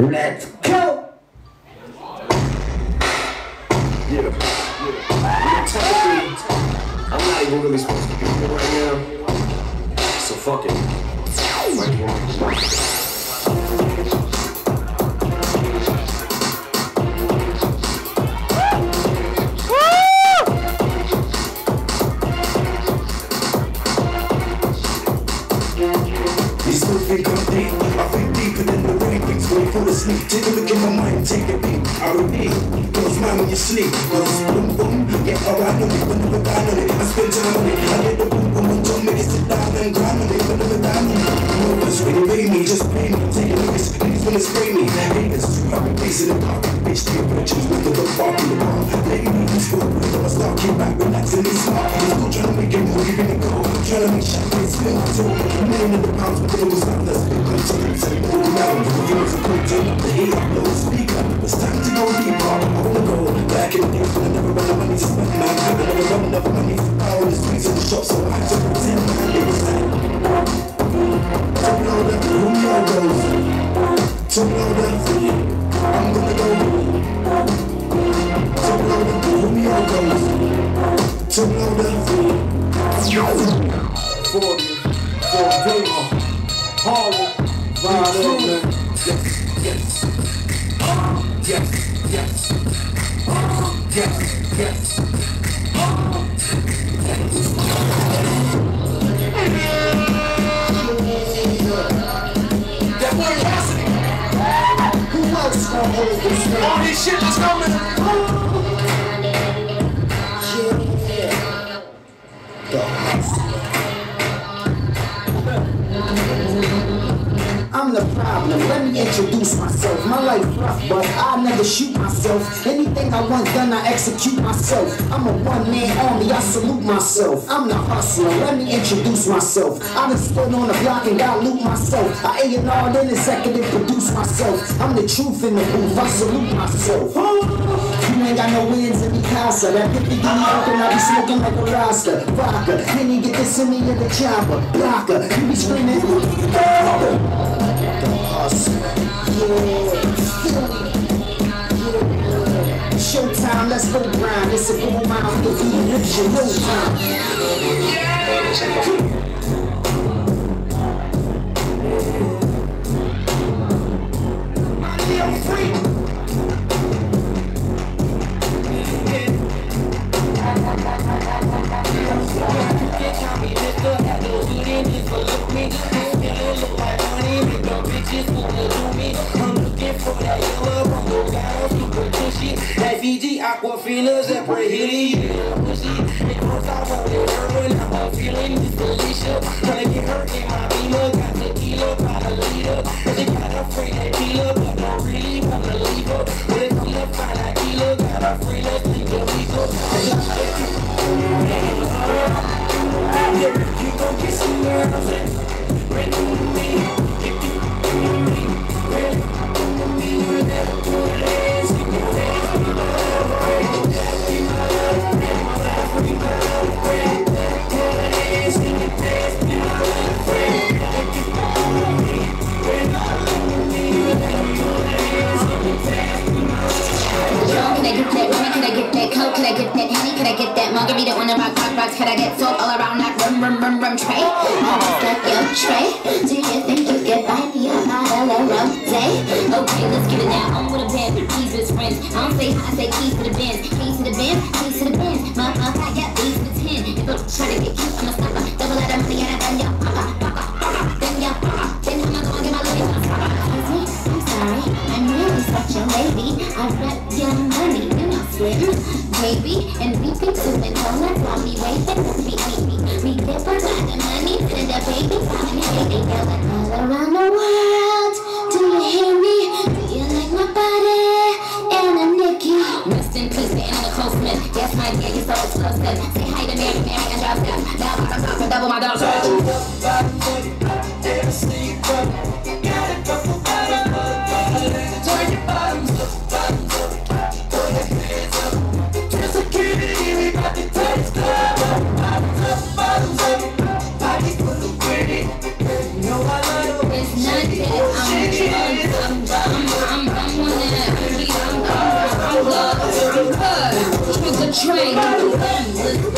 Let's go! Yeah. yeah. Technically, I'm not even really supposed to be here right now. So fuck it. Things wait sleep. Take a look in my mind, take a beat. I repeat, close mine when you sleep. Cause boom boom. Yeah, oh I know it, but never down on it. I spend time on it. I get the boom boom and told me to sit down and grind on it, but never down on it. No one's ready pay me, just pay me. Take a look, at niggas wanna spray me. Haters, I've been facing the dark. Bitch, they approaches with the fuck in the bar. Ladies, go, I'm a star, keep back, relaxing, it's smart. I'm still trying to make it move, giving it go. Trying to make shit, spill. So, a million in the pounds, but they was not less. To oh, the years are quick, up the blow the speaker. It's time to go deeper. I wanna go back in the days when I never run out of money to spend, man. I never run enough money for power in the streets and the shops, so I had to pretend, man. It was like, to blow the Romeo goes, to blow the I'm gonna go, to blow the Romeo goes, to blow the 40, for Dima, Harlem, Ride. Yes, yes. Yes, yes. Yes, yes. That boy Cassidy. Who else gonna hold this? All this shit that's coming. Introduce myself. My life rough, but I never shoot myself. Anything I want done, I execute myself. I'm a one-man army. I salute myself. I'm the hustler. Let me introduce myself. I done stood on the block and got loot myself. I A&R then executive produce myself. I'm the truth in the booth. I salute myself. Ain't got no wins in casa. That 50 give me open, I be smoking like a Rasta. Vodka, you get this in me in the chopper? Blocker, you be screaming. Yeah. Showtime, let's go grind. It's a mine, the beat, it's your no time. Fiji Aquafina, separate hitty, yeah, pussy. Because I wanted her when I was feeling this delicious. Tryna get her in my beamer, got tequila Can I get that margarita on the rock, rock, rocks? Can I get soap all around that rum, rum, rum, rum tray? Almost like your tray. Do you think you can buy me a bottle of rose? Okay, let's get it now. I'm with a band, keys with friends. I don't say hi, I say keys to the Benz. Keys to the Benz, keys to the Benz. Motherfucker, I got these for ten. If you try to get cute, I'ma stop her. Double out of money and I done ya, really such a lady. I rep young money, you know, slim, baby, and we be doing donuts while we waiting. We, we, we, we give her lot of money to the baby, mommy, baby, yelling all around the world. Do you hear me? Do you like my body? Anna Nikki. Rest in peace to Anna Nicole Smith. Yes, my dear, you so explosive. Say hi to Mary, Mary, and drop them. Now I'm to double my dose. It's not that train.